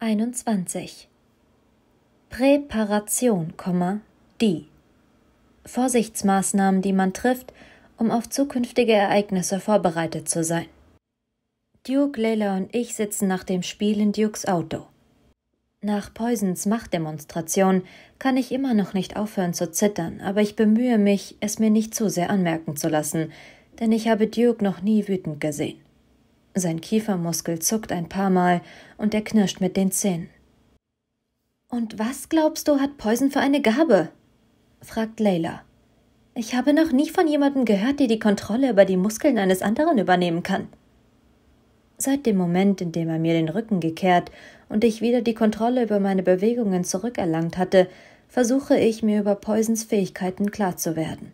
21. Präparation, die Vorsichtsmaßnahmen, die man trifft, um auf zukünftige Ereignisse vorbereitet zu sein. Duke, Layla und ich sitzen nach dem Spiel in Dukes Auto. Nach Poisons Machtdemonstration kann ich immer noch nicht aufhören zu zittern, aber ich bemühe mich, es mir nicht zu sehr anmerken zu lassen, denn ich habe Duke noch nie wütend gesehen. Sein Kiefermuskel zuckt ein paar Mal und er knirscht mit den Zähnen. Und was glaubst du, hat Poison für eine Gabe? fragt Layla. Ich habe noch nie von jemandem gehört, der die Kontrolle über die Muskeln eines anderen übernehmen kann. Seit dem Moment, in dem er mir den Rücken gekehrt und ich wieder die Kontrolle über meine Bewegungen zurückerlangt hatte, versuche ich mir über Poisons Fähigkeiten klar zu werden.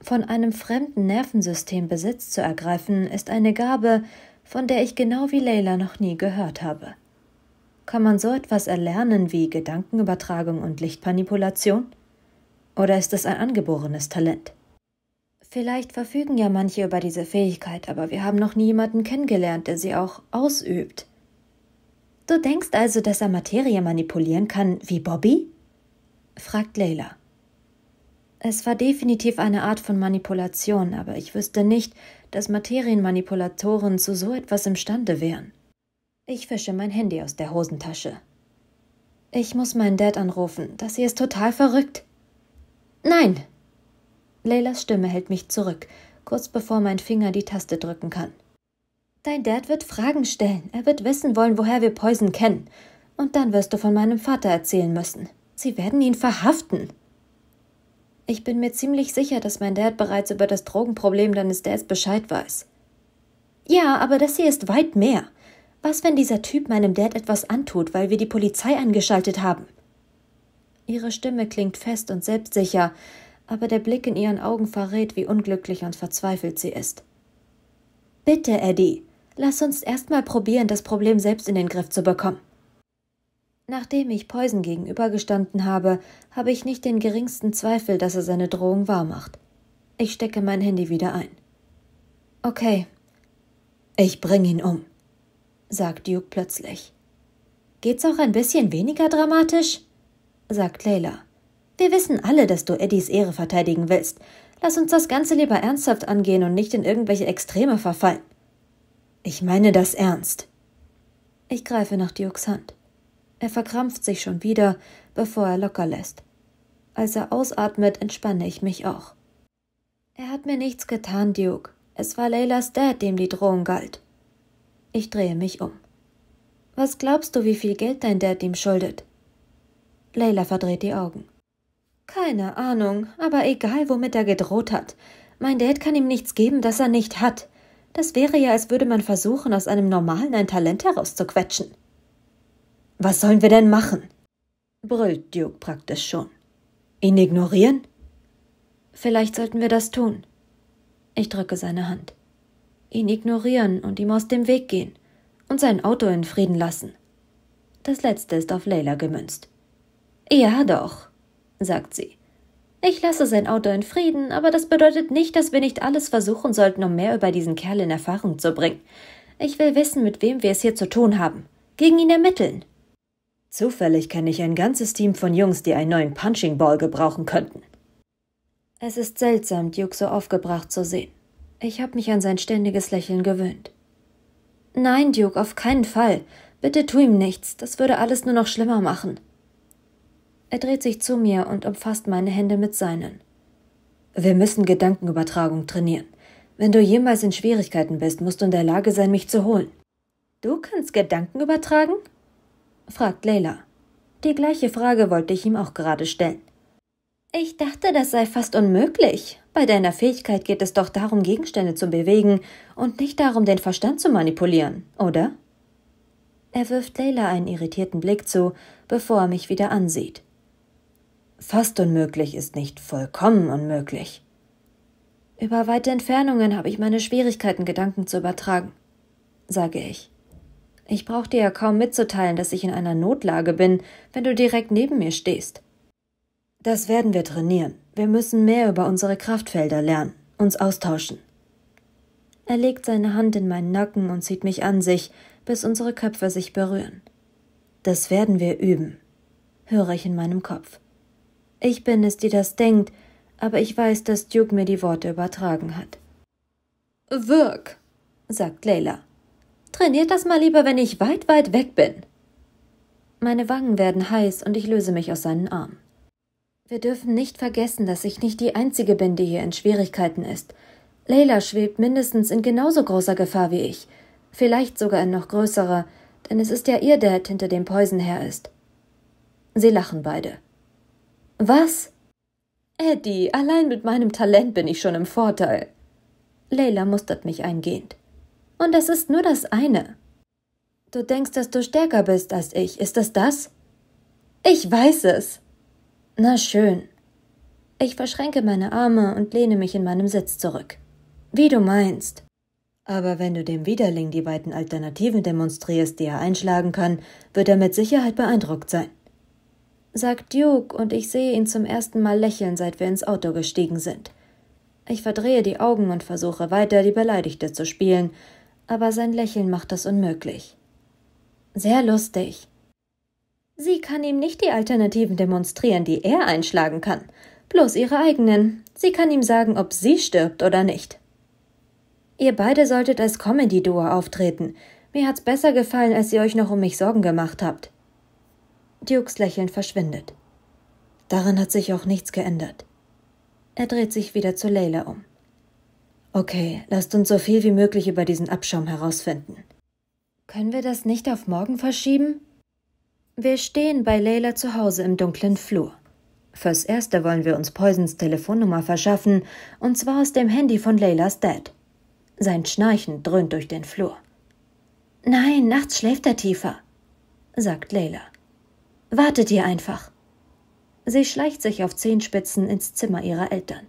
Von einem fremden Nervensystem Besitz zu ergreifen, ist eine Gabe, von der ich genau wie Leila noch nie gehört habe. Kann man so etwas erlernen wie Gedankenübertragung und Lichtmanipulation? Oder ist es ein angeborenes Talent? Vielleicht verfügen ja manche über diese Fähigkeit, aber wir haben noch nie jemanden kennengelernt, der sie auch ausübt. Du denkst also, dass er Materie manipulieren kann wie Bobby? fragt Leila. Es war definitiv eine Art von Manipulation, aber ich wüsste nicht, dass Materienmanipulatoren zu so etwas imstande wären. Ich fische mein Handy aus der Hosentasche. Ich muss meinen Dad anrufen. Das hier ist total verrückt. Nein! Leylas Stimme hält mich zurück, kurz bevor mein Finger die Taste drücken kann. Dein Dad wird Fragen stellen. Er wird wissen wollen, woher wir Poison kennen. Und dann wirst du von meinem Vater erzählen müssen. Sie werden ihn verhaften. Ich bin mir ziemlich sicher, dass mein Dad bereits über das Drogenproblem deines Dads Bescheid weiß. Ja, aber das hier ist weit mehr. Was, wenn dieser Typ meinem Dad etwas antut, weil wir die Polizei eingeschaltet haben? Ihre Stimme klingt fest und selbstsicher, aber der Blick in ihren Augen verrät, wie unglücklich und verzweifelt sie ist. Bitte, Eddie, lass uns erst mal probieren, das Problem selbst in den Griff zu bekommen. Nachdem ich Poison gegenübergestanden habe, habe ich nicht den geringsten Zweifel, dass er seine Drohung wahrmacht. Ich stecke mein Handy wieder ein. Okay. Ich bring ihn um, sagt Duke plötzlich. Geht's auch ein bisschen weniger dramatisch? sagt Layla. Wir wissen alle, dass du Eddies Ehre verteidigen willst. Lass uns das Ganze lieber ernsthaft angehen und nicht in irgendwelche Extreme verfallen. Ich meine das ernst. Ich greife nach Dukes Hand. Er verkrampft sich schon wieder, bevor er locker lässt. Als er ausatmet, entspanne ich mich auch. Er hat mir nichts getan, Duke. Es war Leylas Dad, dem die Drohung galt. Ich drehe mich um. Was glaubst du, wie viel Geld dein Dad ihm schuldet? Leila verdreht die Augen. Keine Ahnung, aber egal, womit er gedroht hat. Mein Dad kann ihm nichts geben, das er nicht hat. Das wäre ja, als würde man versuchen, aus einem Normalen ein Talent herauszuquetschen. Was sollen wir denn machen? brüllt Duke praktisch schon. Ihn ignorieren? Vielleicht sollten wir das tun. Ich drücke seine Hand. Ihn ignorieren und ihm aus dem Weg gehen und sein Auto in Frieden lassen. Das letzte ist auf Leila gemünzt. Ja doch, sagt sie. Ich lasse sein Auto in Frieden, aber das bedeutet nicht, dass wir nicht alles versuchen sollten, um mehr über diesen Kerl in Erfahrung zu bringen. Ich will wissen, mit wem wir es hier zu tun haben. Gegen ihn ermitteln. Zufällig kenne ich ein ganzes Team von Jungs, die einen neuen Punching Ball gebrauchen könnten. Es ist seltsam, Duke so aufgebracht zu sehen. Ich habe mich an sein ständiges Lächeln gewöhnt. Nein, Duke, auf keinen Fall. Bitte tu ihm nichts, das würde alles nur noch schlimmer machen. Er dreht sich zu mir und umfasst meine Hände mit seinen. Wir müssen Gedankenübertragung trainieren. Wenn du jemals in Schwierigkeiten bist, musst du in der Lage sein, mich zu holen. Du kannst Gedanken übertragen? Fragt Leila. Die gleiche Frage wollte ich ihm auch gerade stellen. Ich dachte, das sei fast unmöglich. Bei deiner Fähigkeit geht es doch darum, Gegenstände zu bewegen und nicht darum, den Verstand zu manipulieren, oder? Er wirft Leila einen irritierten Blick zu, bevor er mich wieder ansieht. Fast unmöglich ist nicht vollkommen unmöglich. Über weite Entfernungen habe ich meine Schwierigkeiten, Gedanken zu übertragen, sage ich. Ich brauche dir ja kaum mitzuteilen, dass ich in einer Notlage bin, wenn du direkt neben mir stehst. Das werden wir trainieren. Wir müssen mehr über unsere Kraftfelder lernen, uns austauschen. Er legt seine Hand in meinen Nacken und zieht mich an sich, bis unsere Köpfe sich berühren. Das werden wir üben, höre ich in meinem Kopf. Ich bin es, die das denkt, aber ich weiß, dass Duke mir die Worte übertragen hat. Wirk, sagt Leila. Trainiert das mal lieber, wenn ich weit, weit weg bin. Meine Wangen werden heiß und ich löse mich aus seinen Armen. Wir dürfen nicht vergessen, dass ich nicht die Einzige bin, die hier in Schwierigkeiten ist. Leila schwebt mindestens in genauso großer Gefahr wie ich. Vielleicht sogar in noch größerer, denn es ist ja ihr Dad, hinter dem Poison her ist. Sie lachen beide. Was? Eddie, allein mit meinem Talent bin ich schon im Vorteil. Leila mustert mich eingehend. Und das ist nur das eine. Du denkst, dass du stärker bist als ich. Ist das das? Ich weiß es. Na schön. Ich verschränke meine Arme und lehne mich in meinem Sitz zurück. Wie du meinst. Aber wenn du dem Widerling die beiden Alternativen demonstrierst, die er einschlagen kann, wird er mit Sicherheit beeindruckt sein. Sagt Duke, und ich sehe ihn zum ersten Mal lächeln, seit wir ins Auto gestiegen sind. Ich verdrehe die Augen und versuche weiter, die Beleidigte zu spielen, aber sein Lächeln macht das unmöglich. Sehr lustig. Sie kann ihm nicht die Alternativen demonstrieren, die er einschlagen kann, bloß ihre eigenen. Sie kann ihm sagen, ob sie stirbt oder nicht. Ihr beide solltet als Comedy-Duo auftreten. Mir hat's besser gefallen, als ihr euch noch um mich Sorgen gemacht habt. Dukes Lächeln verschwindet. Daran hat sich auch nichts geändert. Er dreht sich wieder zu Leila um. Okay, lasst uns so viel wie möglich über diesen Abschaum herausfinden. Können wir das nicht auf morgen verschieben? Wir stehen bei Leila zu Hause im dunklen Flur. Fürs Erste wollen wir uns Poisons Telefonnummer verschaffen, und zwar aus dem Handy von Leilas Dad. Sein Schnarchen dröhnt durch den Flur. Nein, nachts schläft er tiefer, sagt Leila. Wartet ihr einfach. Sie schleicht sich auf Zehenspitzen ins Zimmer ihrer Eltern.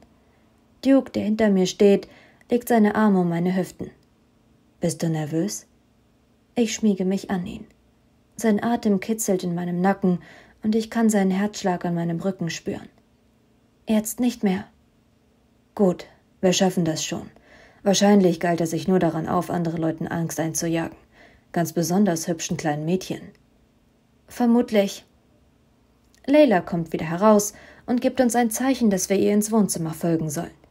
Duke, der hinter mir steht, legt seine Arme um meine Hüften. Bist du nervös? Ich schmiege mich an ihn. Sein Atem kitzelt in meinem Nacken und ich kann seinen Herzschlag an meinem Rücken spüren. Jetzt nicht mehr. Gut, wir schaffen das schon. Wahrscheinlich galt er sich nur daran auf, andere Leuten Angst einzujagen. Ganz besonders hübschen kleinen Mädchen. Vermutlich. Leila kommt wieder heraus und gibt uns ein Zeichen, dass wir ihr ins Wohnzimmer folgen sollen.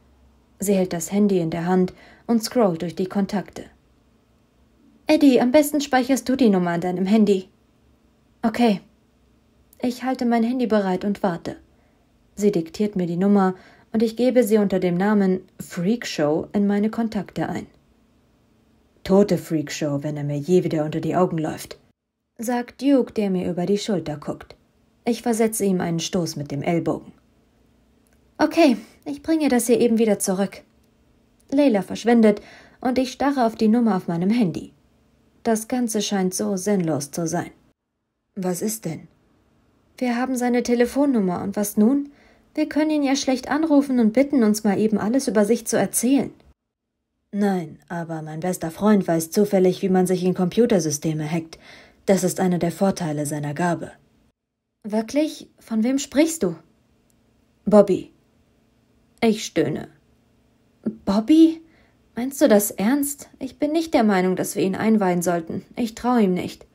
Sie hält das Handy in der Hand und scrollt durch die Kontakte. Eddie, am besten speicherst du die Nummer an deinem Handy. Okay. Ich halte mein Handy bereit und warte. Sie diktiert mir die Nummer und ich gebe sie unter dem Namen Freakshow in meine Kontakte ein. Tote Freakshow, wenn er mir je wieder unter die Augen läuft, sagt Duke, der mir über die Schulter guckt. Ich versetze ihm einen Stoß mit dem Ellbogen. Okay, ich bringe das hier eben wieder zurück. Leila verschwindet und ich starre auf die Nummer auf meinem Handy. Das Ganze scheint so sinnlos zu sein. Was ist denn? Wir haben seine Telefonnummer und was nun? Wir können ihn ja schlecht anrufen und bitten, uns mal eben alles über sich zu erzählen. Nein, aber mein bester Freund weiß zufällig, wie man sich in Computersysteme hackt. Das ist einer der Vorteile seiner Gabe. Wirklich? Von wem sprichst du? Bobby. Ich stöhne. Bobby? Meinst du das ernst? Ich bin nicht der Meinung, dass wir ihn einweihen sollten. Ich traue ihm nicht.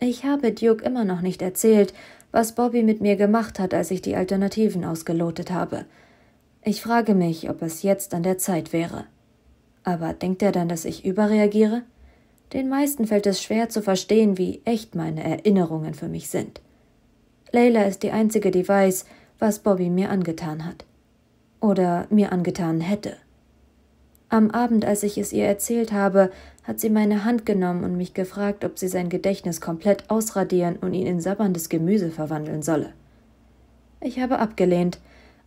Ich habe Duke immer noch nicht erzählt, was Bobby mit mir gemacht hat, als ich die Alternativen ausgelotet habe. Ich frage mich, ob es jetzt an der Zeit wäre. Aber denkt er dann, dass ich überreagiere? Den meisten fällt es schwer zu verstehen, wie echt meine Erinnerungen für mich sind. Leila ist die einzige, die weiß, was Bobby mir angetan hat. Oder mir angetan hätte. Am Abend, als ich es ihr erzählt habe, hat sie meine Hand genommen und mich gefragt, ob sie sein Gedächtnis komplett ausradieren und ihn in sabberndes Gemüse verwandeln solle. Ich habe abgelehnt,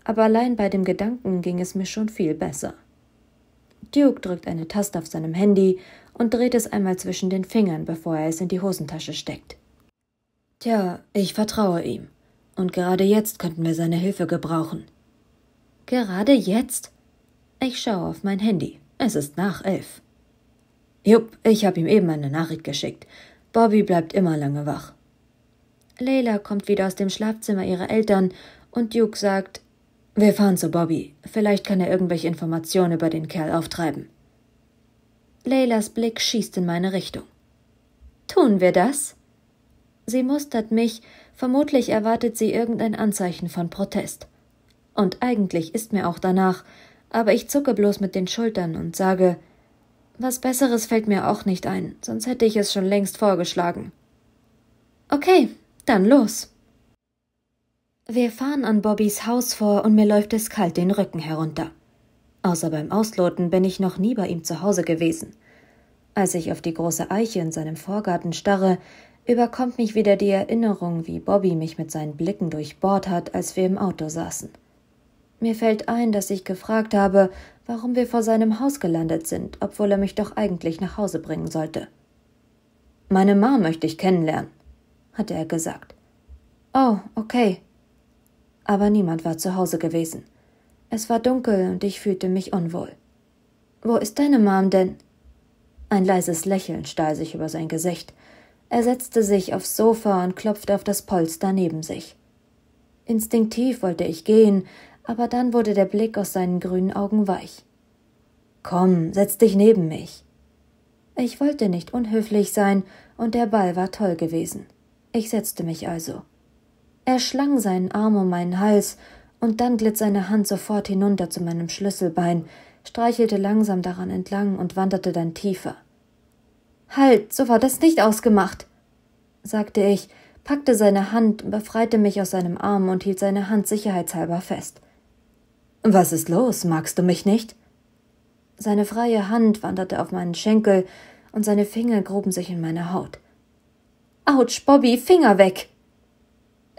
aber allein bei dem Gedanken ging es mir schon viel besser. Duke drückt eine Taste auf seinem Handy und dreht es einmal zwischen den Fingern, bevor er es in die Hosentasche steckt. Tja, ich vertraue ihm. Und gerade jetzt könnten wir seine Hilfe gebrauchen. Gerade jetzt? Ich schaue auf mein Handy. Es ist nach elf. Jupp, ich habe ihm eben eine Nachricht geschickt. Bobby bleibt immer lange wach. Leila kommt wieder aus dem Schlafzimmer ihrer Eltern und Duke sagt, wir fahren zu Bobby. Vielleicht kann er irgendwelche Informationen über den Kerl auftreiben. Leilas Blick schießt in meine Richtung. Tun wir das? Sie mustert mich, vermutlich erwartet sie irgendein Anzeichen von Protest. Und eigentlich ist mir auch danach, aber ich zucke bloß mit den Schultern und sage, was Besseres fällt mir auch nicht ein, sonst hätte ich es schon längst vorgeschlagen. Okay, dann los. Wir fahren an Bobbys Haus vor und mir läuft es kalt den Rücken herunter. Außer beim Ausloten bin ich noch nie bei ihm zu Hause gewesen. Als ich auf die große Eiche in seinem Vorgarten starre, überkommt mich wieder die Erinnerung, wie Bobby mich mit seinen Blicken durchbohrt hat, als wir im Auto saßen. Mir fällt ein, dass ich gefragt habe, warum wir vor seinem Haus gelandet sind, obwohl er mich doch eigentlich nach Hause bringen sollte. Meine Ma möchte ich kennenlernen, hatte er gesagt. Oh, okay. Aber niemand war zu Hause gewesen. Es war dunkel und ich fühlte mich unwohl. Wo ist deine Mom denn? Ein leises Lächeln stahl sich über sein Gesicht. Er setzte sich aufs Sofa und klopfte auf das Polster neben sich. Instinktiv wollte ich gehen, aber dann wurde der Blick aus seinen grünen Augen weich. Komm, setz dich neben mich. Ich wollte nicht unhöflich sein, und der Ball war toll gewesen. Ich setzte mich also. Er schlang seinen Arm um meinen Hals, und dann glitt seine Hand sofort hinunter zu meinem Schlüsselbein, streichelte langsam daran entlang und wanderte dann tiefer. Halt, so war das nicht ausgemacht, sagte ich, packte seine Hand, befreite mich aus seinem Arm und hielt seine Hand sicherheitshalber fest. Was ist los? Magst du mich nicht? Seine freie Hand wanderte auf meinen Schenkel und seine Finger gruben sich in meine Haut. Autsch, Bobby, Finger weg!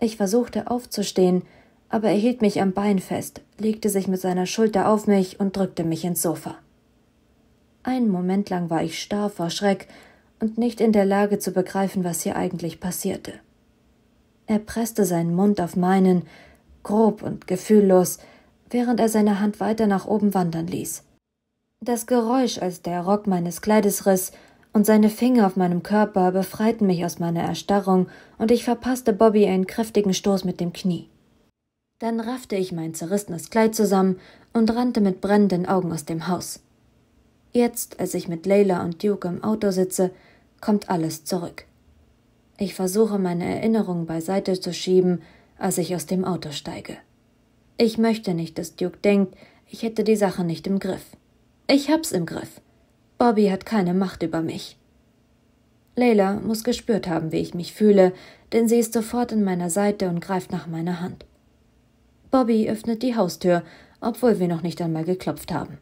Ich versuchte aufzustehen, aber er hielt mich am Bein fest, legte sich mit seiner Schulter auf mich und drückte mich ins Sofa. Einen Moment lang war ich starr vor Schreck und nicht in der Lage zu begreifen, was hier eigentlich passierte. Er presste seinen Mund auf meinen, grob und gefühllos, während er seine Hand weiter nach oben wandern ließ. Das Geräusch, als der Rock meines Kleides riss, und seine Finger auf meinem Körper befreiten mich aus meiner Erstarrung, und ich verpasste Bobby einen kräftigen Stoß mit dem Knie. Dann raffte ich mein zerrissenes Kleid zusammen und rannte mit brennenden Augen aus dem Haus. Jetzt, als ich mit Leila und Duke im Auto sitze, kommt alles zurück. Ich versuche meine Erinnerungen beiseite zu schieben, als ich aus dem Auto steige. Ich möchte nicht, dass Duke denkt, ich hätte die Sache nicht im Griff. Ich hab's im Griff. Bobby hat keine Macht über mich. Leila muss gespürt haben, wie ich mich fühle, denn sie ist sofort an meiner Seite und greift nach meiner Hand. Bobby öffnet die Haustür, obwohl wir noch nicht einmal geklopft haben.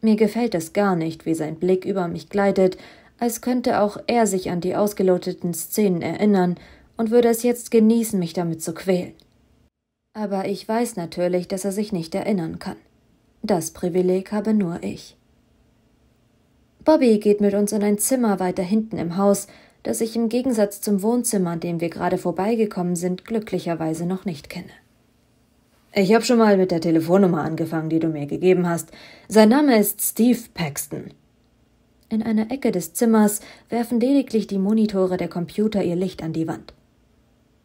Mir gefällt es gar nicht, wie sein Blick über mich gleitet, als könnte auch er sich an die ausgeloteten Szenen erinnern und würde es jetzt genießen, mich damit zu quälen. Aber ich weiß natürlich, dass er sich nicht erinnern kann. Das Privileg habe nur ich. Bobby geht mit uns in ein Zimmer weiter hinten im Haus, das ich im Gegensatz zum Wohnzimmer, an dem wir gerade vorbeigekommen sind, glücklicherweise noch nicht kenne. Ich habe schon mal mit der Telefonnummer angefangen, die du mir gegeben hast. Sein Name ist Steve Paxton. In einer Ecke des Zimmers werfen lediglich die Monitore der Computer ihr Licht an die Wand.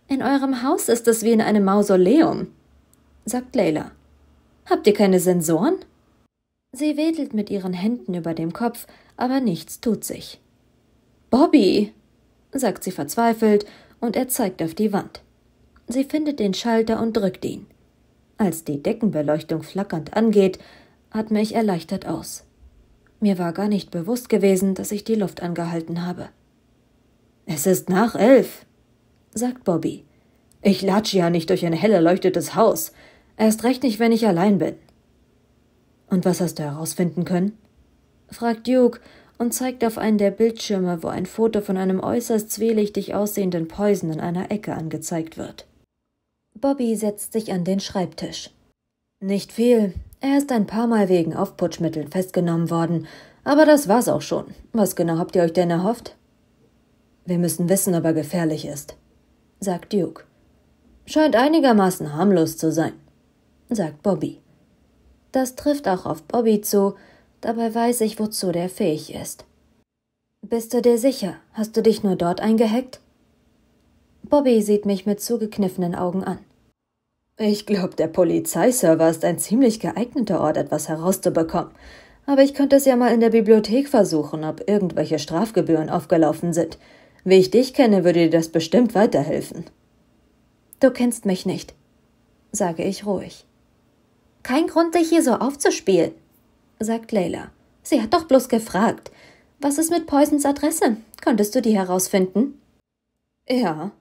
In eurem Haus ist es wie in einem Mausoleum, sagt Leila. Habt ihr keine Sensoren? Sie wedelt mit ihren Händen über dem Kopf, aber nichts tut sich. Bobby, sagt sie verzweifelt, und er zeigt auf die Wand. Sie findet den Schalter und drückt ihn. Als die Deckenbeleuchtung flackernd angeht, atme ich erleichtert aus. Mir war gar nicht bewusst gewesen, dass ich die Luft angehalten habe. Es ist nach elf, sagt Bobby. Ich latsche ja nicht durch ein hell erleuchtetes Haus. Erst recht nicht, wenn ich allein bin. Und was hast du herausfinden können? fragt Duke und zeigt auf einen der Bildschirme, wo ein Foto von einem äußerst zwielichtig aussehenden Poison in einer Ecke angezeigt wird. Bobby setzt sich an den Schreibtisch. Nicht viel. Er ist ein paar Mal wegen Aufputschmitteln festgenommen worden, aber das war's auch schon. Was genau habt ihr euch denn erhofft? Wir müssen wissen, ob er gefährlich ist sagt Duke. Scheint einigermaßen harmlos zu sein, sagt Bobby. Das trifft auch auf Bobby zu, dabei weiß ich, wozu der fähig ist. Bist du dir sicher? Hast du dich nur dort eingehackt? Bobby sieht mich mit zugekniffenen Augen an. Ich glaube, der Polizeiserver ist ein ziemlich geeigneter Ort, etwas herauszubekommen. Aber ich könnte es ja mal in der Bibliothek versuchen, ob irgendwelche Strafgebühren aufgelaufen sind. Wie ich dich kenne, würde dir das bestimmt weiterhelfen. Du kennst mich nicht, sage ich ruhig. Kein Grund, dich hier so aufzuspielen, sagt Leila. Sie hat doch bloß gefragt. Was ist mit Poisons Adresse? Konntest du die herausfinden? Ja.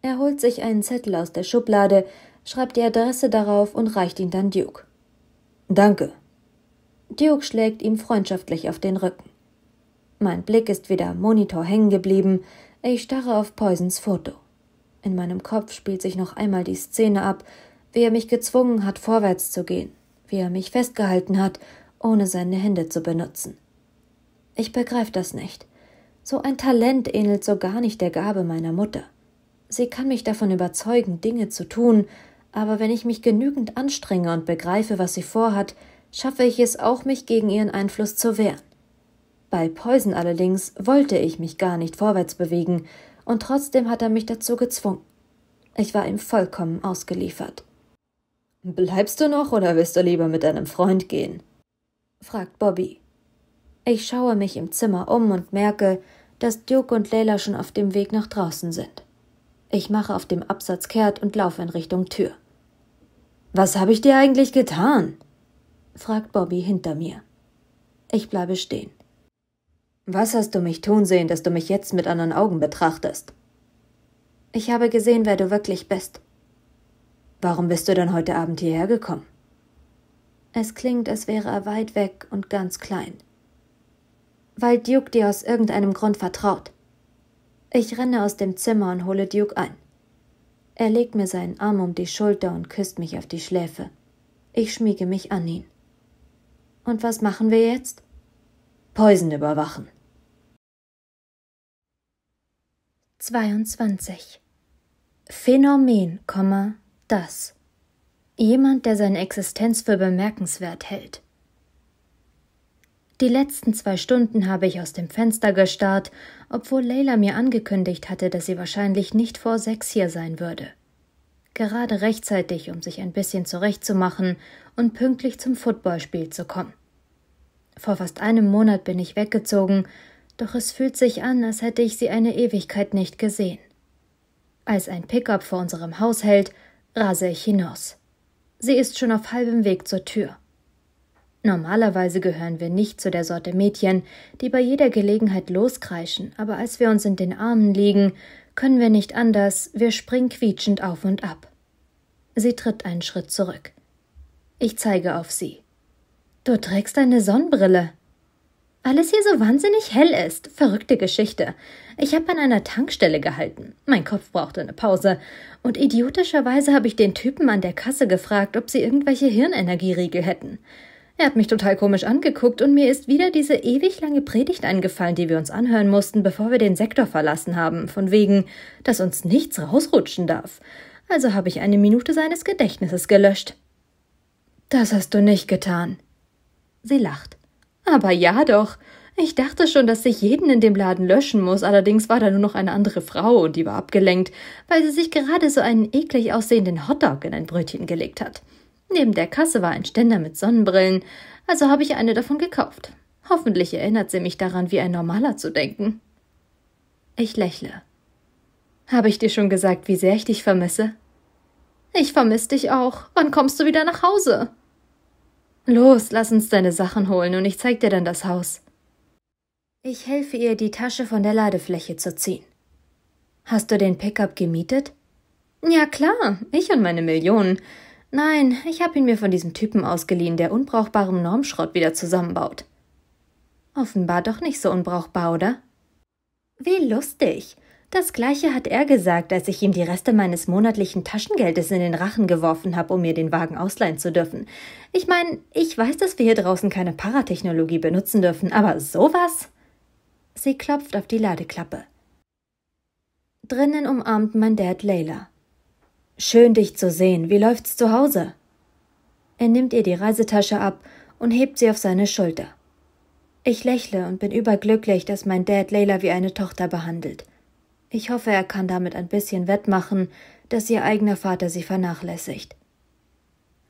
Er holt sich einen Zettel aus der Schublade, schreibt die Adresse darauf und reicht ihn dann Duke. Danke. Duke schlägt ihm freundschaftlich auf den Rücken. Mein Blick ist wieder am Monitor hängen geblieben. Ich starre auf Poisons Foto. In meinem Kopf spielt sich noch einmal die Szene ab, wie er mich gezwungen hat, vorwärts zu gehen, wie er mich festgehalten hat, ohne seine Hände zu benutzen. Ich begreife das nicht. So ein Talent ähnelt so gar nicht der Gabe meiner Mutter. Sie kann mich davon überzeugen, Dinge zu tun, aber wenn ich mich genügend anstrenge und begreife, was sie vorhat, schaffe ich es auch, mich gegen ihren Einfluss zu wehren. Bei Poison allerdings wollte ich mich gar nicht vorwärts bewegen, und trotzdem hat er mich dazu gezwungen. Ich war ihm vollkommen ausgeliefert. Bleibst du noch oder willst du lieber mit deinem Freund gehen? fragt Bobby. Ich schaue mich im Zimmer um und merke, dass Duke und Leila schon auf dem Weg nach draußen sind. Ich mache auf dem Absatz kehrt und laufe in Richtung Tür. Was habe ich dir eigentlich getan? fragt Bobby hinter mir. Ich bleibe stehen. Was hast du mich tun sehen, dass du mich jetzt mit anderen Augen betrachtest? Ich habe gesehen, wer du wirklich bist. Warum bist du denn heute Abend hierher gekommen? Es klingt, als wäre er weit weg und ganz klein. Weil Duke dir aus irgendeinem Grund vertraut. Ich renne aus dem Zimmer und hole Duke ein. Er legt mir seinen Arm um die Schulter und küsst mich auf die Schläfe. Ich schmiege mich an ihn. Und was machen wir jetzt? Poison überwachen. 22. Phänomen, das. Jemand, der seine Existenz für bemerkenswert hält. Die letzten zwei Stunden habe ich aus dem Fenster gestarrt, obwohl Leila mir angekündigt hatte, dass sie wahrscheinlich nicht vor sechs hier sein würde. Gerade rechtzeitig, um sich ein bisschen zurechtzumachen und pünktlich zum Footballspiel zu kommen. Vor fast einem Monat bin ich weggezogen, doch es fühlt sich an, als hätte ich sie eine Ewigkeit nicht gesehen. Als ein Pickup vor unserem Haus hält, rase ich hinaus. Sie ist schon auf halbem Weg zur Tür. Normalerweise gehören wir nicht zu der Sorte Mädchen, die bei jeder Gelegenheit loskreischen, aber als wir uns in den Armen liegen, können wir nicht anders, wir springen quietschend auf und ab. Sie tritt einen Schritt zurück. Ich zeige auf sie. Du trägst eine Sonnenbrille. Alles hier so wahnsinnig hell ist. Verrückte Geschichte. Ich habe an einer Tankstelle gehalten. Mein Kopf brauchte eine Pause. Und idiotischerweise habe ich den Typen an der Kasse gefragt, ob sie irgendwelche Hirnenergieriegel hätten. Er hat mich total komisch angeguckt und mir ist wieder diese ewig lange Predigt eingefallen, die wir uns anhören mussten, bevor wir den Sektor verlassen haben, von wegen, dass uns nichts rausrutschen darf. Also habe ich eine Minute seines Gedächtnisses gelöscht. Das hast du nicht getan. Sie lacht. Aber ja doch. Ich dachte schon, dass ich jeden in dem Laden löschen muss, allerdings war da nur noch eine andere Frau und die war abgelenkt, weil sie sich gerade so einen eklig aussehenden Hotdog in ein Brötchen gelegt hat. Neben der Kasse war ein Ständer mit Sonnenbrillen, also habe ich eine davon gekauft. Hoffentlich erinnert sie mich daran, wie ein Normaler zu denken. Ich lächle. Habe ich dir schon gesagt, wie sehr ich dich vermisse? Ich vermisse dich auch. Wann kommst du wieder nach Hause? Los, lass uns deine Sachen holen und ich zeig dir dann das Haus. Ich helfe ihr, die Tasche von der Ladefläche zu ziehen. Hast du den Pickup gemietet? Ja klar, ich und meine Millionen. Nein, ich habe ihn mir von diesem Typen ausgeliehen, der unbrauchbarem Normschrott wieder zusammenbaut. Offenbar doch nicht so unbrauchbar, oder? Wie lustig. Das gleiche hat er gesagt, als ich ihm die Reste meines monatlichen Taschengeldes in den Rachen geworfen habe, um mir den Wagen ausleihen zu dürfen. Ich meine, ich weiß, dass wir hier draußen keine Paratechnologie benutzen dürfen, aber sowas? Sie klopft auf die Ladeklappe. Drinnen umarmt mein Dad Layla. Schön, dich zu sehen. Wie läuft's zu Hause? Er nimmt ihr die Reisetasche ab und hebt sie auf seine Schulter. Ich lächle und bin überglücklich, dass mein Dad Leila wie eine Tochter behandelt. Ich hoffe, er kann damit ein bisschen wettmachen, dass ihr eigener Vater sie vernachlässigt.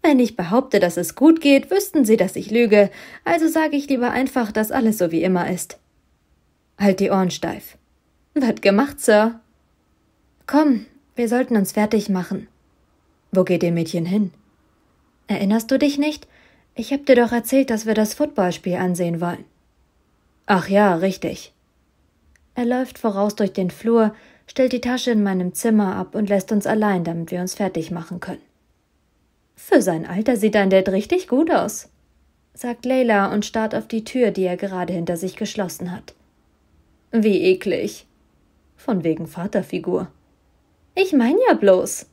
Wenn ich behaupte, dass es gut geht, wüssten sie, dass ich lüge, also sage ich lieber einfach, dass alles so wie immer ist. Halt die Ohren steif. Wird gemacht, Sir. Komm, wir sollten uns fertig machen. Wo geht ihr Mädchen hin? Erinnerst du dich nicht? Ich hab dir doch erzählt, dass wir das Footballspiel ansehen wollen. Ach ja, richtig. Er läuft voraus durch den Flur, stellt die Tasche in meinem Zimmer ab und lässt uns allein, damit wir uns fertig machen können. Für sein Alter sieht dein Dad richtig gut aus, sagt Leila und starrt auf die Tür, die er gerade hinter sich geschlossen hat. Wie eklig. Von wegen Vaterfigur. Ich mein ja bloß.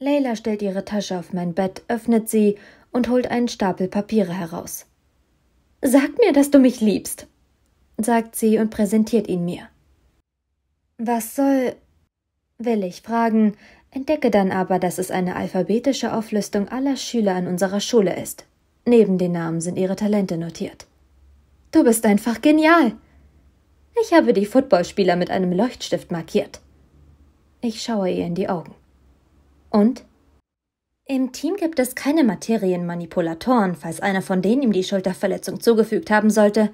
Leila stellt ihre Tasche auf mein Bett, öffnet sie und holt einen Stapel Papiere heraus. Sag mir, dass du mich liebst, sagt sie und präsentiert ihn mir. Was soll. will ich fragen, entdecke dann aber, dass es eine alphabetische Auflistung aller Schüler an unserer Schule ist. Neben den Namen sind ihre Talente notiert. Du bist einfach genial. Ich habe die Footballspieler mit einem Leuchtstift markiert. Ich schaue ihr in die Augen. Und? Im Team gibt es keine Materienmanipulatoren, falls einer von denen ihm die Schulterverletzung zugefügt haben sollte.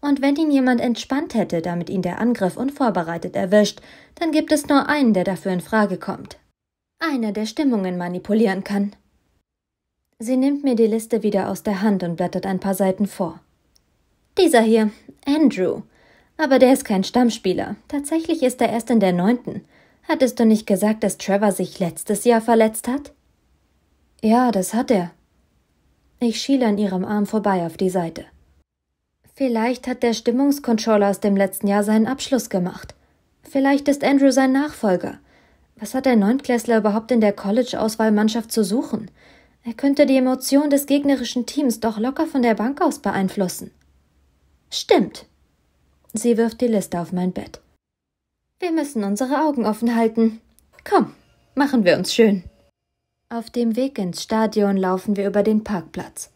Und wenn ihn jemand entspannt hätte, damit ihn der Angriff unvorbereitet erwischt, dann gibt es nur einen, der dafür in Frage kommt. Einer, der Stimmungen manipulieren kann. Sie nimmt mir die Liste wieder aus der Hand und blättert ein paar Seiten vor. Dieser hier, Andrew. Aber der ist kein Stammspieler. Tatsächlich ist er erst in der neunten. Hattest du nicht gesagt, dass Trevor sich letztes Jahr verletzt hat? Ja, das hat er. Ich schiele an ihrem Arm vorbei auf die Seite. Vielleicht hat der Stimmungscontroller aus dem letzten Jahr seinen Abschluss gemacht. Vielleicht ist Andrew sein Nachfolger. Was hat der Neuntklässler überhaupt in der College-Auswahlmannschaft zu suchen? Er könnte die Emotion des gegnerischen Teams doch locker von der Bank aus beeinflussen. Stimmt. Sie wirft die Liste auf mein Bett. Wir müssen unsere Augen offen halten. Komm, machen wir uns schön. Auf dem Weg ins Stadion laufen wir über den Parkplatz.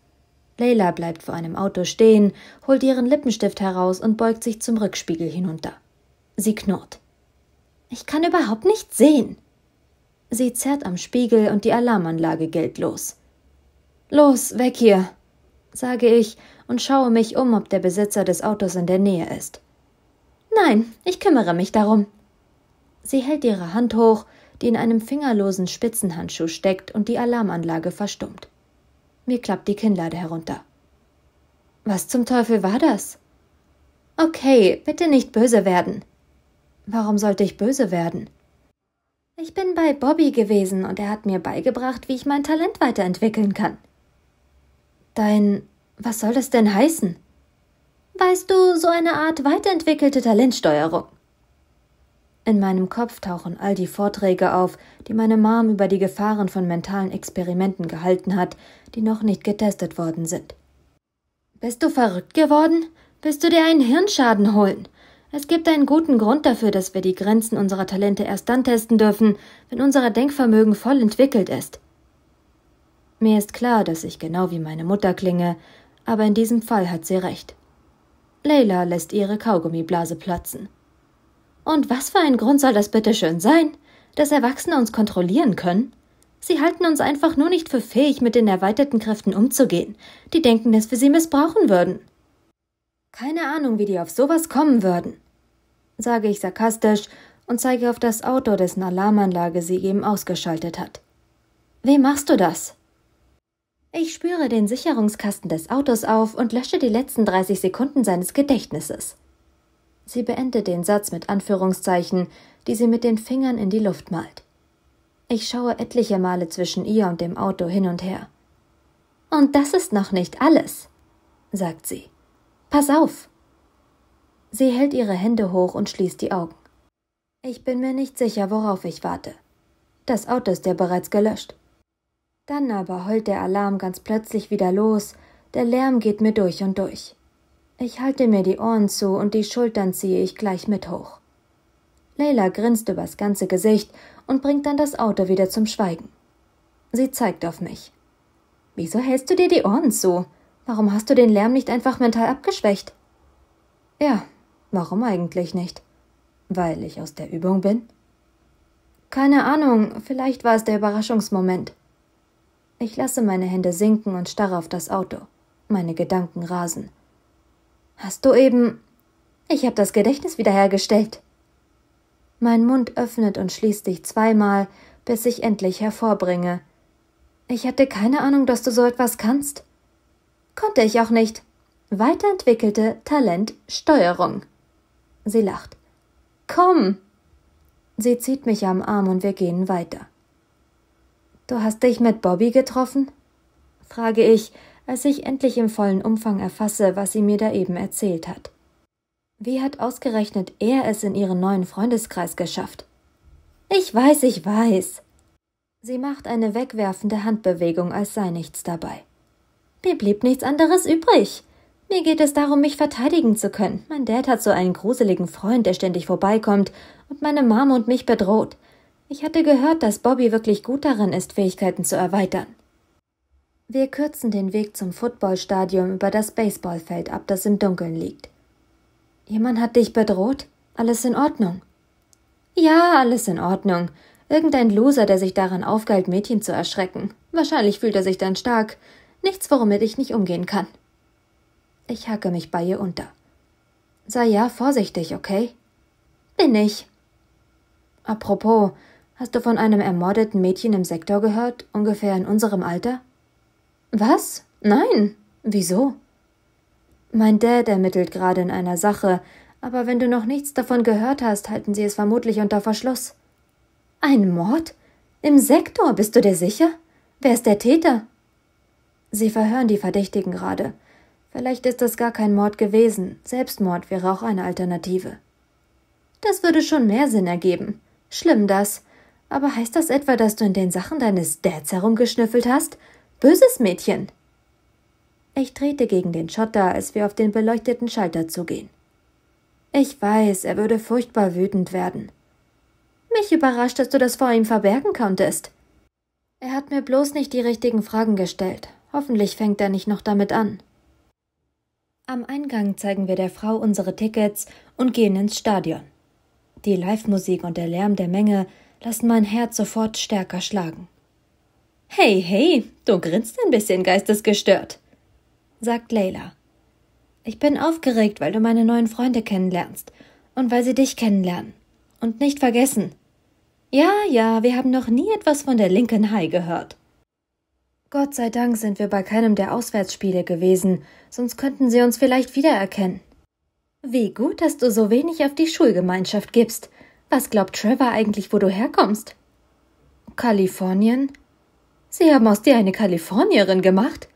Leila bleibt vor einem Auto stehen, holt ihren Lippenstift heraus und beugt sich zum Rückspiegel hinunter. Sie knurrt. Ich kann überhaupt nichts sehen. Sie zerrt am Spiegel und die Alarmanlage gilt los. Los, weg hier, sage ich und schaue mich um, ob der Besitzer des Autos in der Nähe ist. Nein, ich kümmere mich darum. Sie hält ihre Hand hoch, die in einem fingerlosen Spitzenhandschuh steckt und die Alarmanlage verstummt. Mir klappt die Kinnlade herunter. Was zum Teufel war das? Okay, bitte nicht böse werden. Warum sollte ich böse werden? Ich bin bei Bobby gewesen und er hat mir beigebracht, wie ich mein Talent weiterentwickeln kann. Dein. Was soll das denn heißen? Weißt du, so eine Art weiterentwickelte Talentsteuerung. In meinem Kopf tauchen all die Vorträge auf, die meine Mom über die Gefahren von mentalen Experimenten gehalten hat, die noch nicht getestet worden sind. Bist du verrückt geworden? Bist du dir einen Hirnschaden holen? Es gibt einen guten Grund dafür, dass wir die Grenzen unserer Talente erst dann testen dürfen, wenn unser Denkvermögen voll entwickelt ist. Mir ist klar, dass ich genau wie meine Mutter klinge, aber in diesem Fall hat sie recht. Leila lässt ihre Kaugummiblase platzen. Und was für ein Grund soll das bitte schön sein, dass Erwachsene uns kontrollieren können? Sie halten uns einfach nur nicht für fähig, mit den erweiterten Kräften umzugehen. Die denken, dass wir sie missbrauchen würden. Keine Ahnung, wie die auf sowas kommen würden, sage ich sarkastisch und zeige auf das Auto, dessen Alarmanlage sie eben ausgeschaltet hat. Wem machst du das? Ich spüre den Sicherungskasten des Autos auf und lösche die letzten 30 Sekunden seines Gedächtnisses. Sie beendet den Satz mit Anführungszeichen, die sie mit den Fingern in die Luft malt. Ich schaue etliche Male zwischen ihr und dem Auto hin und her. Und das ist noch nicht alles, sagt sie. Pass auf. Sie hält ihre Hände hoch und schließt die Augen. Ich bin mir nicht sicher, worauf ich warte. Das Auto ist ja bereits gelöscht. Dann aber heult der Alarm ganz plötzlich wieder los, der Lärm geht mir durch und durch. Ich halte mir die Ohren zu und die Schultern ziehe ich gleich mit hoch. Leila grinst übers ganze Gesicht und bringt dann das Auto wieder zum Schweigen. Sie zeigt auf mich. Wieso hältst du dir die Ohren zu? Warum hast du den Lärm nicht einfach mental abgeschwächt? Ja, warum eigentlich nicht? Weil ich aus der Übung bin? Keine Ahnung, vielleicht war es der Überraschungsmoment. Ich lasse meine Hände sinken und starre auf das Auto. Meine Gedanken rasen. Hast du eben. Ich habe das Gedächtnis wiederhergestellt. Mein Mund öffnet und schließt sich zweimal, bis ich endlich hervorbringe. Ich hatte keine Ahnung, dass du so etwas kannst. Konnte ich auch nicht. Weiterentwickelte Talent Steuerung. Sie lacht. Komm! Sie zieht mich am Arm und wir gehen weiter. Du hast dich mit Bobby getroffen? frage ich, als ich endlich im vollen Umfang erfasse, was sie mir da eben erzählt hat. Wie hat ausgerechnet er es in ihren neuen Freundeskreis geschafft? Ich weiß, ich weiß. Sie macht eine wegwerfende Handbewegung, als sei nichts dabei. Mir blieb nichts anderes übrig. Mir geht es darum, mich verteidigen zu können. Mein Dad hat so einen gruseligen Freund, der ständig vorbeikommt und meine Mom und mich bedroht. Ich hatte gehört, dass Bobby wirklich gut darin ist, Fähigkeiten zu erweitern. Wir kürzen den Weg zum Footballstadion über das Baseballfeld ab, das im Dunkeln liegt. Jemand hat dich bedroht? Alles in Ordnung? Ja, alles in Ordnung. Irgendein Loser, der sich daran aufgeilt, Mädchen zu erschrecken. Wahrscheinlich fühlt er sich dann stark. Nichts, womit ich nicht umgehen kann. Ich hacke mich bei ihr unter. Sei ja vorsichtig, okay? Bin ich. Apropos, hast du von einem ermordeten Mädchen im Sektor gehört, ungefähr in unserem Alter? Was? Nein. Wieso? Mein Dad ermittelt gerade in einer Sache, aber wenn du noch nichts davon gehört hast, halten sie es vermutlich unter Verschluss. Ein Mord? Im Sektor, bist du dir sicher? Wer ist der Täter? Sie verhören die Verdächtigen gerade. Vielleicht ist das gar kein Mord gewesen. Selbstmord wäre auch eine Alternative. Das würde schon mehr Sinn ergeben. Schlimm das. Aber heißt das etwa, dass du in den Sachen deines Dads herumgeschnüffelt hast? Böses Mädchen. Ich trete gegen den Schotter, als wir auf den beleuchteten Schalter zugehen. Ich weiß, er würde furchtbar wütend werden. Mich überrascht, dass du das vor ihm verbergen konntest. Er hat mir bloß nicht die richtigen Fragen gestellt. Hoffentlich fängt er nicht noch damit an. Am Eingang zeigen wir der Frau unsere Tickets und gehen ins Stadion. Die Live-Musik und der Lärm der Menge lassen mein Herz sofort stärker schlagen. Hey, hey, du grinst ein bisschen geistesgestört sagt Leila. Ich bin aufgeregt, weil du meine neuen Freunde kennenlernst und weil sie dich kennenlernen. Und nicht vergessen. Ja, ja, wir haben noch nie etwas von der Lincoln High gehört. Gott sei Dank sind wir bei keinem der Auswärtsspiele gewesen, sonst könnten sie uns vielleicht wiedererkennen. Wie gut, dass du so wenig auf die Schulgemeinschaft gibst. Was glaubt Trevor eigentlich, wo du herkommst? Kalifornien? Sie haben aus dir eine Kalifornierin gemacht?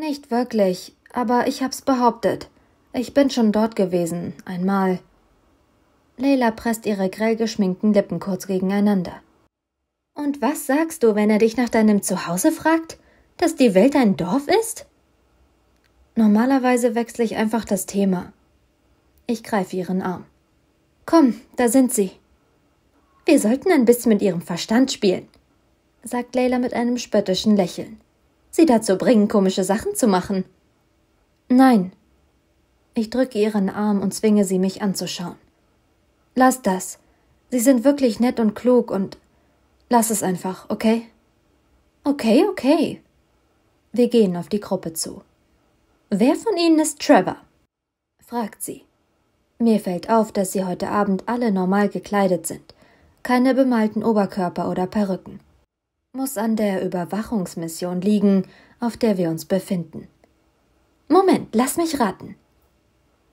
Nicht wirklich, aber ich hab's behauptet. Ich bin schon dort gewesen, einmal. Leila presst ihre grell geschminkten Lippen kurz gegeneinander. Und was sagst du, wenn er dich nach deinem Zuhause fragt? Dass die Welt ein Dorf ist? Normalerweise wechsle ich einfach das Thema. Ich greife ihren Arm. Komm, da sind sie. Wir sollten ein bisschen mit ihrem Verstand spielen, sagt Leila mit einem spöttischen Lächeln sie dazu bringen, komische Sachen zu machen. Nein. Ich drücke ihren Arm und zwinge sie, mich anzuschauen. Lass das. Sie sind wirklich nett und klug und lass es einfach, okay? Okay, okay. Wir gehen auf die Gruppe zu. Wer von Ihnen ist Trevor? fragt sie. Mir fällt auf, dass sie heute Abend alle normal gekleidet sind. Keine bemalten Oberkörper oder Perücken muss an der Überwachungsmission liegen, auf der wir uns befinden. Moment, lass mich raten.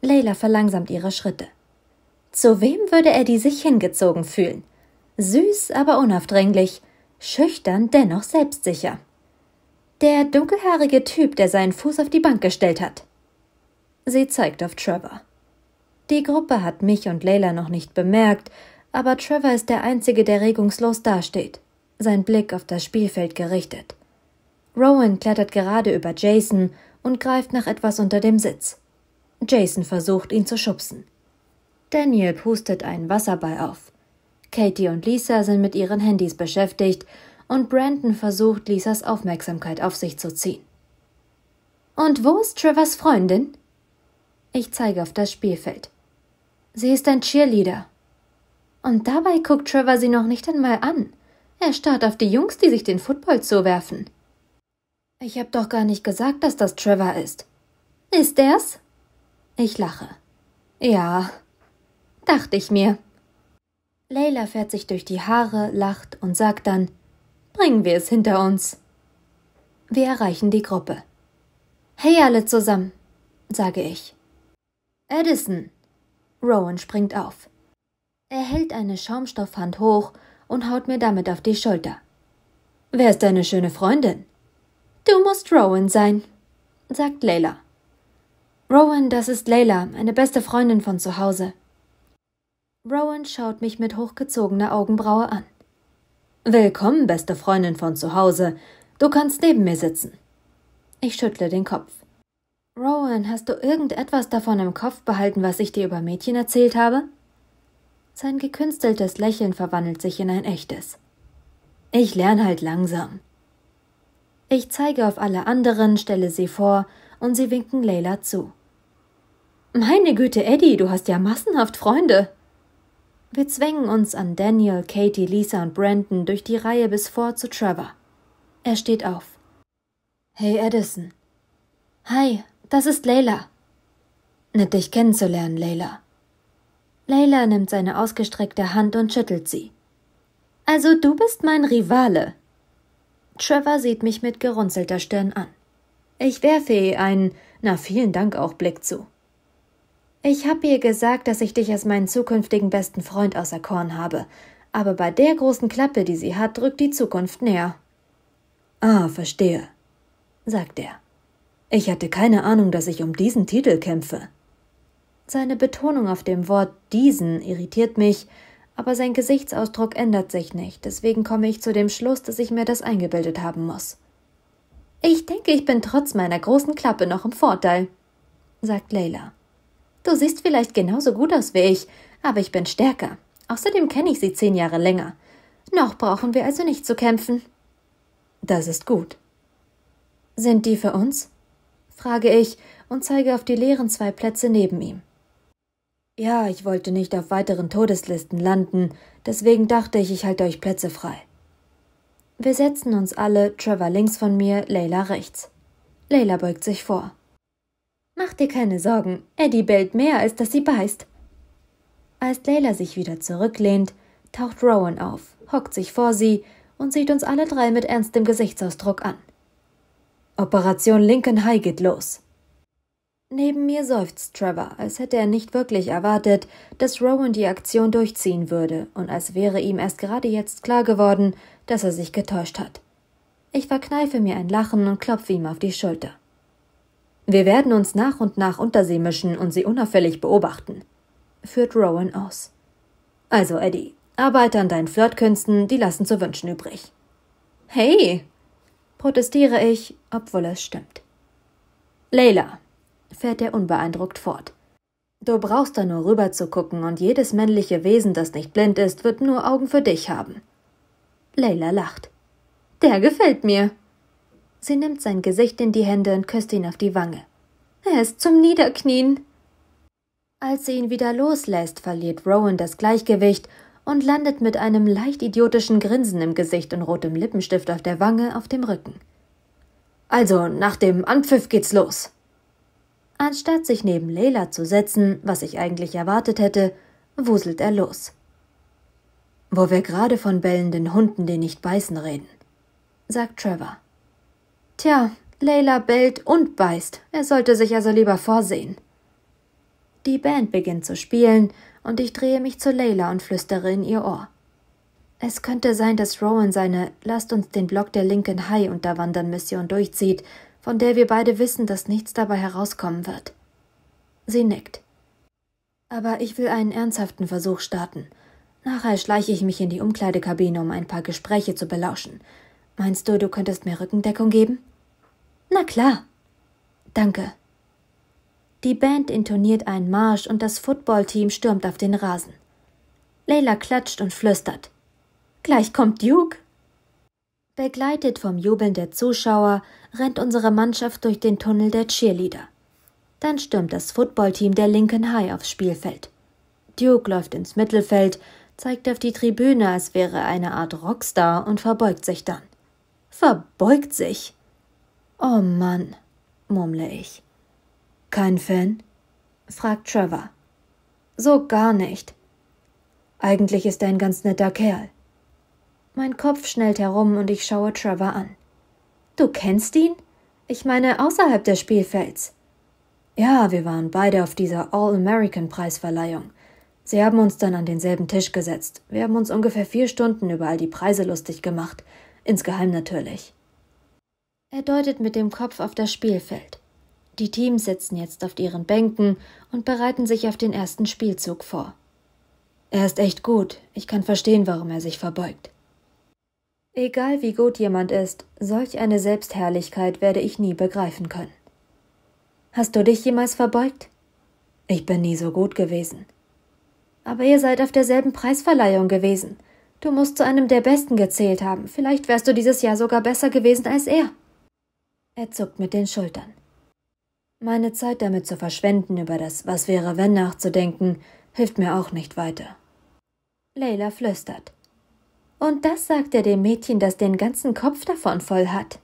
Leila verlangsamt ihre Schritte. Zu wem würde er die sich hingezogen fühlen? Süß, aber unaufdringlich, schüchtern, dennoch selbstsicher. Der dunkelhaarige Typ, der seinen Fuß auf die Bank gestellt hat. Sie zeigt auf Trevor. Die Gruppe hat mich und Leila noch nicht bemerkt, aber Trevor ist der Einzige, der regungslos dasteht sein Blick auf das Spielfeld gerichtet. Rowan klettert gerade über Jason und greift nach etwas unter dem Sitz. Jason versucht, ihn zu schubsen. Daniel pustet einen Wasserball auf. Katie und Lisa sind mit ihren Handys beschäftigt und Brandon versucht, Lisas Aufmerksamkeit auf sich zu ziehen. Und wo ist Trevors Freundin? Ich zeige auf das Spielfeld. Sie ist ein Cheerleader. Und dabei guckt Trevor sie noch nicht einmal an. Er starrt auf die Jungs, die sich den Football zuwerfen. Ich hab doch gar nicht gesagt, dass das Trevor ist. Ist er's? Ich lache. Ja, dachte ich mir. Leila fährt sich durch die Haare, lacht und sagt dann, bringen wir es hinter uns. Wir erreichen die Gruppe. Hey alle zusammen, sage ich. Edison. Rowan springt auf. Er hält eine Schaumstoffhand hoch und haut mir damit auf die Schulter. Wer ist deine schöne Freundin? Du musst Rowan sein, sagt Layla. Rowan, das ist Layla, eine beste Freundin von zu Hause. Rowan schaut mich mit hochgezogener Augenbraue an. Willkommen, beste Freundin von zu Hause. Du kannst neben mir sitzen. Ich schüttle den Kopf. Rowan, hast du irgendetwas davon im Kopf behalten, was ich dir über Mädchen erzählt habe? Sein gekünsteltes Lächeln verwandelt sich in ein echtes. Ich lerne halt langsam. Ich zeige auf alle anderen, stelle sie vor, und sie winken Leila zu. Meine Güte, Eddie, du hast ja massenhaft Freunde. Wir zwängen uns an Daniel, Katie, Lisa und Brandon durch die Reihe bis vor zu Trevor. Er steht auf. Hey Edison. Hi, das ist Leila. Nett dich kennenzulernen, Leila. Leila nimmt seine ausgestreckte Hand und schüttelt sie. Also du bist mein Rivale. Trevor sieht mich mit gerunzelter Stirn an. Ich werfe ihr einen, na vielen Dank auch Blick zu. Ich habe ihr gesagt, dass ich dich als meinen zukünftigen besten Freund auserkoren habe, aber bei der großen Klappe, die sie hat, drückt die Zukunft näher. Ah, verstehe, sagt er. Ich hatte keine Ahnung, dass ich um diesen Titel kämpfe. Seine Betonung auf dem Wort diesen irritiert mich, aber sein Gesichtsausdruck ändert sich nicht, deswegen komme ich zu dem Schluss, dass ich mir das eingebildet haben muss. Ich denke, ich bin trotz meiner großen Klappe noch im Vorteil, sagt Leila. Du siehst vielleicht genauso gut aus wie ich, aber ich bin stärker. Außerdem kenne ich sie zehn Jahre länger. Noch brauchen wir also nicht zu kämpfen. Das ist gut. Sind die für uns? frage ich und zeige auf die leeren zwei Plätze neben ihm. Ja, ich wollte nicht auf weiteren Todeslisten landen, deswegen dachte ich, ich halte euch Plätze frei. Wir setzen uns alle, Trevor links von mir, Leila rechts. Leila beugt sich vor. Mach dir keine Sorgen, Eddie bellt mehr, als dass sie beißt. Als Leila sich wieder zurücklehnt, taucht Rowan auf, hockt sich vor sie und sieht uns alle drei mit ernstem Gesichtsausdruck an. Operation Lincoln High geht los. Neben mir seufzt Trevor, als hätte er nicht wirklich erwartet, dass Rowan die Aktion durchziehen würde und als wäre ihm erst gerade jetzt klar geworden, dass er sich getäuscht hat. Ich verkneife mir ein Lachen und klopfe ihm auf die Schulter. Wir werden uns nach und nach unter sie mischen und sie unauffällig beobachten, führt Rowan aus. Also, Eddie, arbeite an deinen Flirtkünsten, die lassen zu wünschen übrig. Hey, protestiere ich, obwohl es stimmt. Leila, fährt er unbeeindruckt fort. Du brauchst da nur rüber zu gucken und jedes männliche Wesen, das nicht blind ist, wird nur Augen für dich haben. Leila lacht. Der gefällt mir. Sie nimmt sein Gesicht in die Hände und küsst ihn auf die Wange. Er ist zum Niederknien. Als sie ihn wieder loslässt, verliert Rowan das Gleichgewicht und landet mit einem leicht idiotischen Grinsen im Gesicht und rotem Lippenstift auf der Wange auf dem Rücken. Also, nach dem Anpfiff geht's los. Anstatt sich neben Leila zu setzen, was ich eigentlich erwartet hätte, wuselt er los. Wo wir gerade von bellenden Hunden, die nicht beißen, reden, sagt Trevor. Tja, Leila bellt und beißt. Er sollte sich also lieber vorsehen. Die Band beginnt zu spielen und ich drehe mich zu Leila und flüstere in ihr Ohr. Es könnte sein, dass Rowan seine Lasst uns den Block der Lincoln High unterwandern Mission durchzieht von der wir beide wissen, dass nichts dabei herauskommen wird. Sie nickt. Aber ich will einen ernsthaften Versuch starten. Nachher schleiche ich mich in die Umkleidekabine, um ein paar Gespräche zu belauschen. Meinst du, du könntest mir Rückendeckung geben? Na klar. Danke. Die Band intoniert einen Marsch und das Footballteam stürmt auf den Rasen. Leila klatscht und flüstert. Gleich kommt Duke. Begleitet vom Jubeln der Zuschauer rennt unsere Mannschaft durch den Tunnel der Cheerleader. Dann stürmt das Footballteam der Lincoln High aufs Spielfeld. Duke läuft ins Mittelfeld, zeigt auf die Tribüne, als wäre eine Art Rockstar und verbeugt sich dann. Verbeugt sich? Oh Mann, murmle ich. Kein Fan? fragt Trevor. So gar nicht. Eigentlich ist er ein ganz netter Kerl. Mein Kopf schnellt herum und ich schaue Trevor an. Du kennst ihn? Ich meine außerhalb des Spielfelds. Ja, wir waren beide auf dieser All-American-Preisverleihung. Sie haben uns dann an denselben Tisch gesetzt. Wir haben uns ungefähr vier Stunden über all die Preise lustig gemacht. Insgeheim natürlich. Er deutet mit dem Kopf auf das Spielfeld. Die Teams sitzen jetzt auf ihren Bänken und bereiten sich auf den ersten Spielzug vor. Er ist echt gut. Ich kann verstehen, warum er sich verbeugt. Egal wie gut jemand ist, solch eine Selbstherrlichkeit werde ich nie begreifen können. Hast du dich jemals verbeugt? Ich bin nie so gut gewesen. Aber ihr seid auf derselben Preisverleihung gewesen. Du musst zu einem der Besten gezählt haben. Vielleicht wärst du dieses Jahr sogar besser gewesen als er. Er zuckt mit den Schultern. Meine Zeit damit zu verschwenden, über das Was wäre wenn nachzudenken, hilft mir auch nicht weiter. Leila flüstert. Und das sagt er dem Mädchen, das den ganzen Kopf davon voll hat.